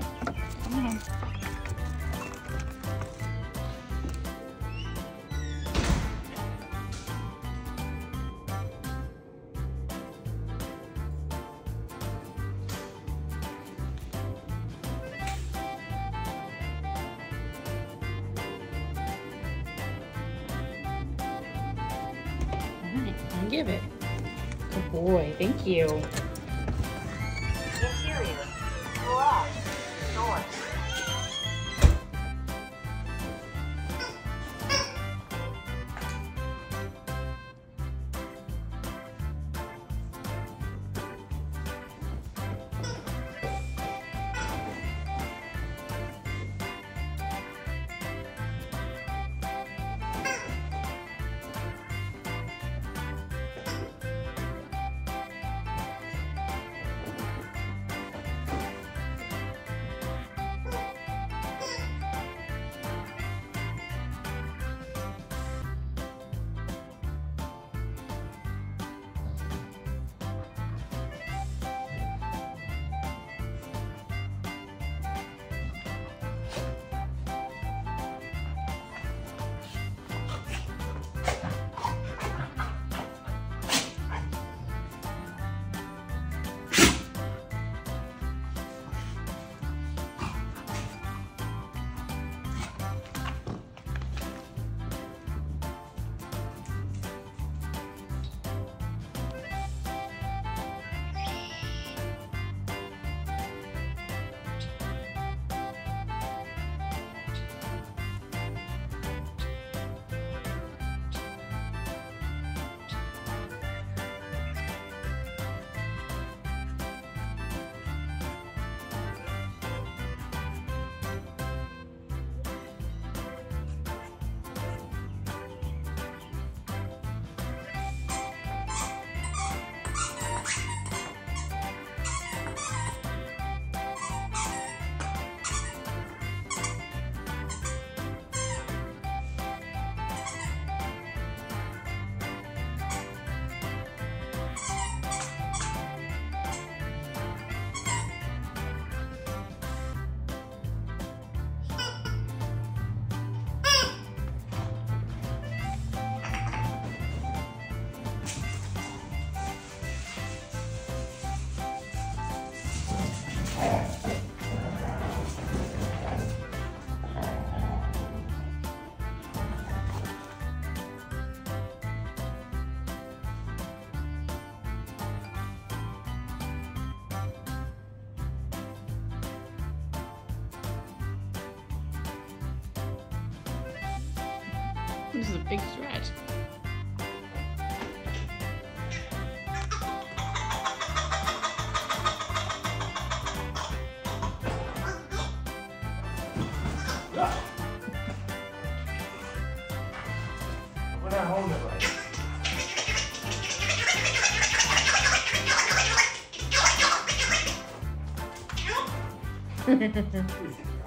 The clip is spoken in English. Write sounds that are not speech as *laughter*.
All right, give it. Good boy. Thank you. This is a big stretch. We're not holding it right. *laughs* *laughs*